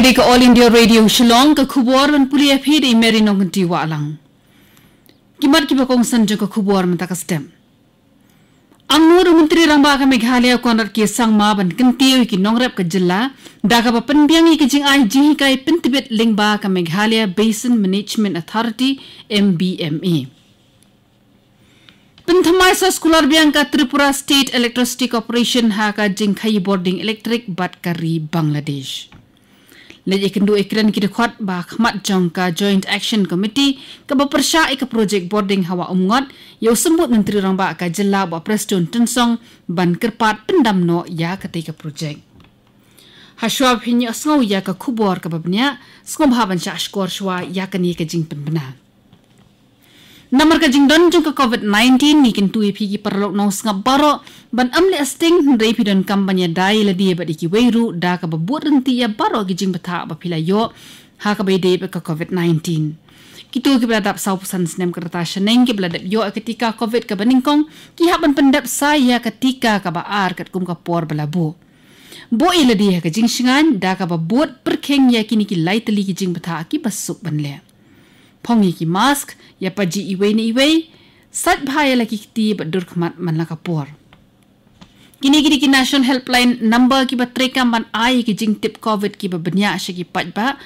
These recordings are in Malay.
Kini ke All India Radio Shillong ke kubur dan puli api di meri nong diwa alang. Kimat kiba kong sanja ke kubur mentaka stem. Ang nur menteri ramba ka Meghalaya konar ki sang ma ban kentiu ki nongrep ke jela da ka ba penbiang ki jing ai ji kai pentibet lingba ka Meghalaya Basin Management Authority MBME. Penthamai sa skular biang ka Tripura State Electricity Corporation ha ka jing khai boarding electric bat kari Bangladesh. Leje kendu ikran kita kuat ba khmat jong ka Joint Action Committee ka ba persya ka project boarding hawa umngot yo sembut menteri rang ba ka jela ba preston tensong ban kerpat pendam no ya ketika project. Hashwab hinya asngau ya ka kubor ka babnya sngom haban sya skor shwa ya kani ka jing penbena. Namar ka jing don jong ka COVID-19 ni kin tuwi pigi parlok nong sngap baro ban amle asting rei pi don kampanye dai la dia ba diki weiru da ka babut renti ya baro ki jing bata ba pila yo ha ka bai dei ka COVID-19. Kitu ki beladap sau pesan senem kereta sheneng ki beladap yo ketika COVID ka baningkong ki haban pendap saya ketika ka ba ar kat kum ka por belabu. Bo ila dia ka jing shingan da ka ba buat perkeng ya kini ki teli ki jing bata ki basuk ban le. Pongi ki mask ya paji iwe ni iwe sat bhaya laki kiti badur khmat man la kapur kini kini ki national helpline number ki batreka man ai ki jing tip covid ki babnya she ki pat ba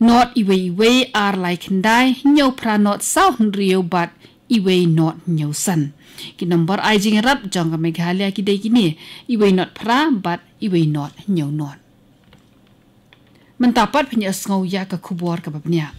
not iwe iwe are like ndai nyo pra not south rio but iwe not nyo san. Ki number ai jing rap jong ka meghalaya ki dei kini iwe not pra but iwe not nyo not. Mentapat punya sngau ya ka kubur ka babnya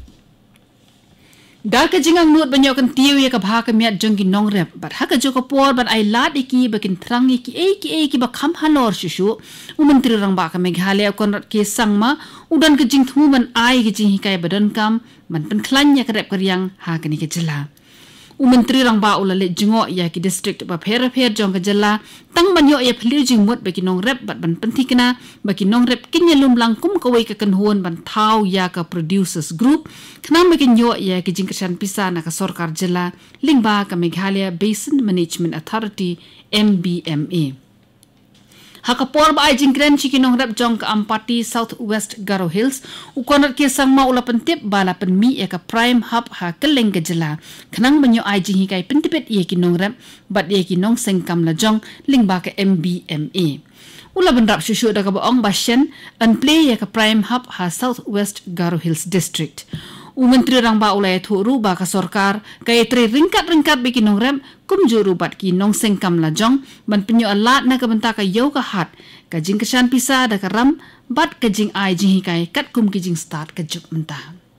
Dal ka jingang nuot banyo kan tiyo ya ka bha ka miat jong ki nong rep. Bat ha ka jo ka por bat ai lat iki bakin trang iki e ki e ki ba kham halor shushu. U menteri rang ba ka meghalaya kon rat ke sangma udan ka jing thu ban ai ki jing hikai badan kam. Man pen klan ya ka rep karyang ha ka ni ka jela u menteri rang ba ula le jingo ya ki district ba pher pher jong ka jela tang banyo ya phli jing mot bakin nong rep bat ban pen thikna bakin nong rep kin ya lum lang kum ka wei ka kan huon ban thau ya ka producers group khna bakin yo ya ki jing kashan pisa na ka sarkar jela lingba ka meghalaya basin management authority mbma Hakapor ba ay jingkren chiki nong rap jong ka ampati South West Garo Hills. Ukonat ke sang ma ula pentip bala pen mi e ka prime hub ha keleng ke jela. Kanang banyo ay jing hikai pentipet ye ki nong rap bat ye ki nong seng kam la jong ling ba ka MBMA Ula benrap shushu da ka baong basyen an play ye ka prime hub ha South West Garo Hills District u menteri rang ba ulai thu ru ba ka sarkar ka etre ringkat ringkat be kinong rem kum juru bat ki nong seng kam la jong ban penyo alat na ka benta ka yo ka hat ka jing kesan pisa da ka ram bat ka jing ai jing kai kat kum ki jing start ka juk mentah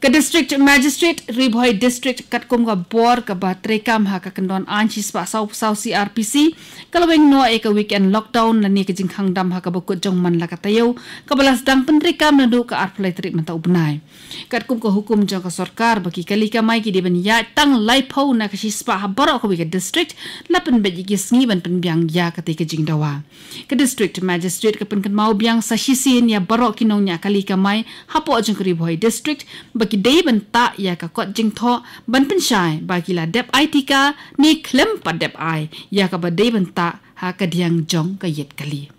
Ke district magistrate Ribhoi district kat kum ka bor ka ba trekam ha ka kendon anchi spa sau sau CRPC kalau weng no e ka weekend lockdown na ni ka jing khang dam ha ka bukut jong man la ka tayo ka balas dang pentrekam na du ka ar play trik menta ubnai kat kum ka hukum jong ka sarkar baki kali ka mai ki diban ya tang lai pau na ka spa ha baro ka weekend district lapen be ji sngi ban pen biang ya ka te ka jing dawa. Ke district magistrate ka pen kan mau biang sa hisin ya baro ki nong nya kali ka mai ha po ka Ribhoi district bagi day ban ta ya ka kot jing tho ban pen shai bagi la dep IT ka ni klem pa dep ai. Ya ka ba day ban ta ha ka diang jong ka yet kali.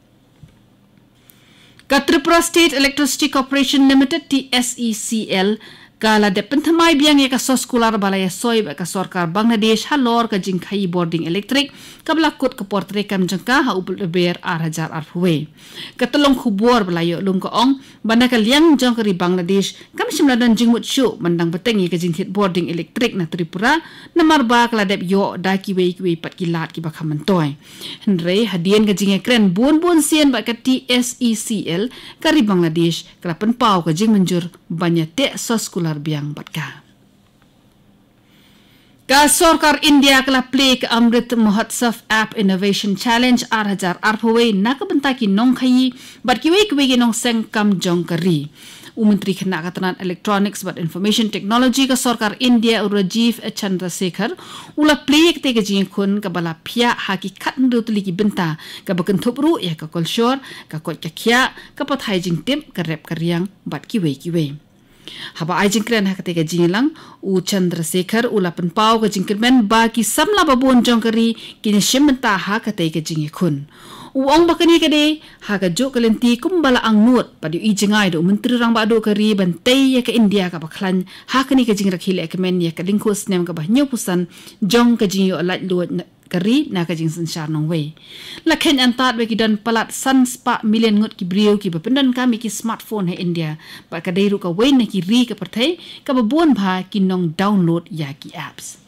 Ka Tripura State Electricity Corporation Limited TSECL Kala de pentamai biang ka sos kular balaya soy ka sorkar Bangladesh halor ka jingkai boarding electric ka blakut ka portre kam jengka ha ubul ber ar hajar ar huwe. Ka tolong khubor balayo lung ka ong bana ka liang jong kari Bangladesh kam shimla dan jingmut shu mandang ka jingthit boarding electric na Tripura na marba kala dep yo da ki we ki we pat ki lat ki ba khamantoy henre hadien ka jinge kren bun bun sien ba ka TSECL kari Bangladesh kala pen pau ka jing menjur banya te sos kular dolar biang batka. Ka Sarkar India kala play ke Amrit Mahotsav App Innovation Challenge ar hajar arpwe na ka benta ki nong khayi bat ki wei ki nong seng kam jong kari. U Menteri Kena Katanan Electronics but Information Technology ka Sarkar India Rajiv Chandrasekhar ula play ke te jing kun ka bala pia ha ki khat ndu tuli ki benta ka bakan thupru ya ka kolshor ka kot ka khia ka pathai jing tim ka rep ka riang bat ki wei ki wei. Haba ai jingkren ha ketika jingilang. U Chandrasekhar ulapan pau ke jingkren ba ki samla babun jongkari kini shimenta ha ketika jingi kun. uang bakani kade haga jo kalenti kumbala ang nuot. Padu i jengai do menteri rang ba do kari bantai ya ke India ka baklan. Hakani ka jing rakhile ke men ya ka lingko snem ka bah nyopusan. Jong ka jing yo luat kari na ka jing sanshar nong wei la ken antat be kidan palat san spa million ngot ki brio ki bependan kami ki smartphone he india ba ka deiru ka wei na ki ri ka perthai ka ba bon bha ki nong download ya ki apps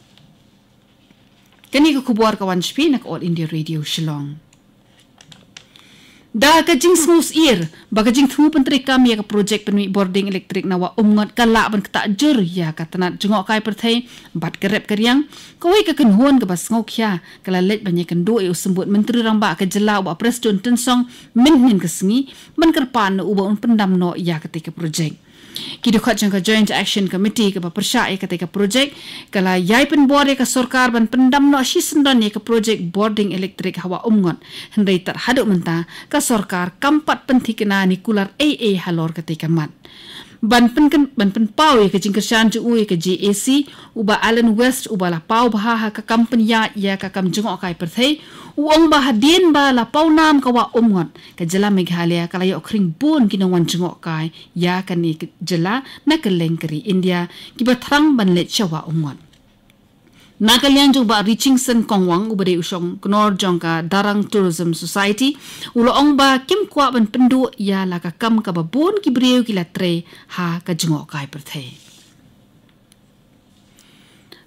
kani ka kubuar ka wan shpi nak all india radio shillong Da ka jing smooth ear, ba ka jing thu pentri kam ya ka project penui boarding elektrik na wa umngot ka la ban kta jur ya ka tanat jengok kai perthai bat ka rep karyang ko wei ka kan huan ka bas ngok ya. Ka la let ban kan do e usembut menteri rang ba ka jela wa president ten song min nin ka singi man kar pan u ba un pendam no ya ka te ka project Kidu khat jangka Joint Action Committee ke persya e ketika projek kala yai pen bore ke sorkar ban pendam no shi sendan ke projek boarding elektrik hawa umngot hendai tar haduk menta ke sorkar kampat pentikena ni kular AA halor ketika mat ban pen kan ban pen pau ke jing kersan ju ui ke JAC uba Allen West uba la pau bah ha ka company ya ya ka kam jung kai perthai uong ba hadin ba la pau nam ka wa umngot ka jela meghalaya kala yo kring bun ki wan jung kai. Ya ka ni jela na ka lengkri India. Ki ba thrang ban le chawa umngot Nakalian jong ba Richingson Kongwang ubade usong knor jong ka Darang Tourism Society ulo ong ba kim kwa ban pendu ya la ka kam ka ba bon ki breu ki la tre ha ka jungo kai perthe.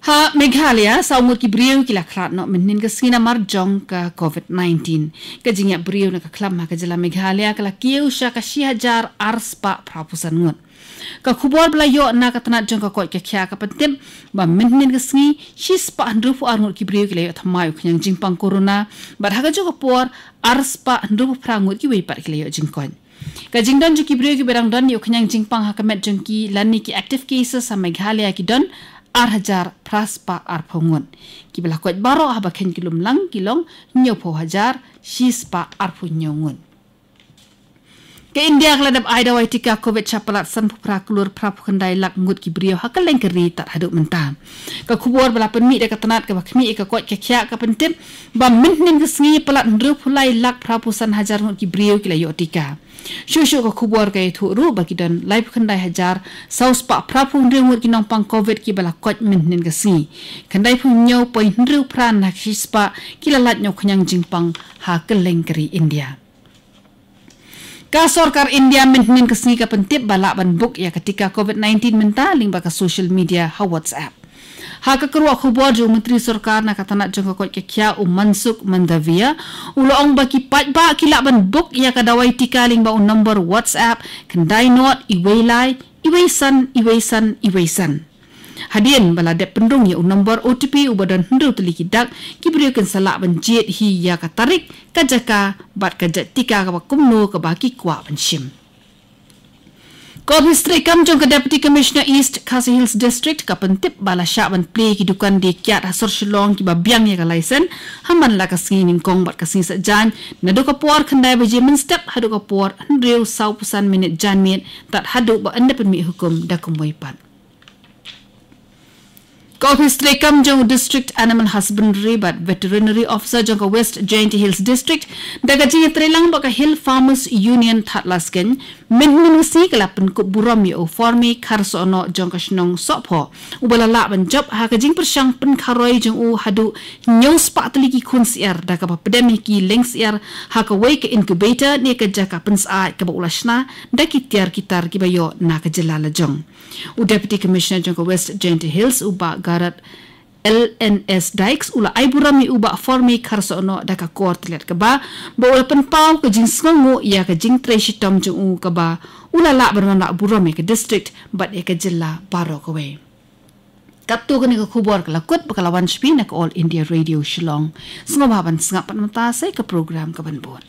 Ha Meghalaya sa umur ki breu ki la khlat no menin ka sina mar jong ka COVID-19 ka jingya breu na ka klam ha ka jela Meghalaya ka la kiu sha ka shi hajar arspa prapusan ngut ka khubor bla yo na ka tanat jong ka ko ke kya ka patim ba min min ga sngi shi spa andru fu arngur ki briyo kile thamai khnyang jing pang corona ba ha ga jo ka por ar spa andru fu prangur ki wei par kile yo jing kon ka jing jo ki briyo ki berang don yo khnyang jing pang ha ka met jong ki lani ki active cases sa meghalaya ki don ar hajar pras pa ar phongon ki bla ko baro ha ba khen kilum lang kilong nyo pho hajar shi spa ar phu nyongun ke India kala dap aida wai tika covid chapalat san pupra keluar pra kendai lak ngut ki brio hakal leng keri tak haduk mentah. Ka kubur bala penmi de katanat ka bakmi ka kot ke kya ka pentim ba min nin ke sngi palat ndru pulai lak pra pusan hajar ngut ki brio kila yo tika shu shu ka kubur ka itu ru bagi dan live kendai hajar saus pa pra pu ndru ngut ki pang covid ki bala kot min nin ke sngi kendai pu nyau poi ndru pra nak hispa kila lat nyau kenyang jingpang hakal leng keri India Ka sorkar India mintin kesni ka pentip balak ban buk ya ketika COVID-19 menta ling baka social media ha WhatsApp. Ha ka kerua khubor jo menteri sorkar na kata nak kot ke kya u mansuk mandavia ulo ong pat ba kila ban buk ya ka dawai tika ling ba un number WhatsApp kendai not iwelai iwesan iwesan iwesan. Hadian bala dep pendung ya nombor OTP ubadan hendu tuli kidak kibrio kan salak banjit hi ya ka tarik ka jaka bat ka tika ka kumno ka baki kwa banshim. Kau History kam jong ke Deputy Commissioner East Khasi Hills District ka pentip bala syak ban play ki dukan di kiat hasor shilong ki babiang ya ka lisen hamban la ka singi ning kong bat ka singi sa jan na do ka puar kandai baje men step hadu ka puar hendriu sau pusan minit jan mit tat hadu ba anda pen mi hukum da kumwai pat. Office Trekam Jong District Animal Husbandry but Veterinary Officer Jong West Giant Hills District daga jinga trelang baka Hill Farmers Union Thatlasken min min si kala pen ku buram yo formi karso no jong ka shnong sopho ubala la ban job ha ka jing persyang pen karoi jong u hadu nyong spa tliki kun siar daga pa pedemi ki lengs siar ha ka wei ka incubator ne ka jaka pen sa ka ba ulashna da ki tiar kitar ki bayo na ka jelala jong. U deputy commissioner jong West Giant Hills uba garat LNS Dikes ula aiburami uba formi karso no daka court let ka ba ula pen pau ka jing sngongo ya ka jing treshi tom jung u ka ba ula la berman la burami ka district but e ka jilla baro ka we Kaptu ka ni ka kubor ka lakot pa kalawan shpi na ka All India Radio Shillong. Sungababan sangap pa namata sa ka program ka banbon.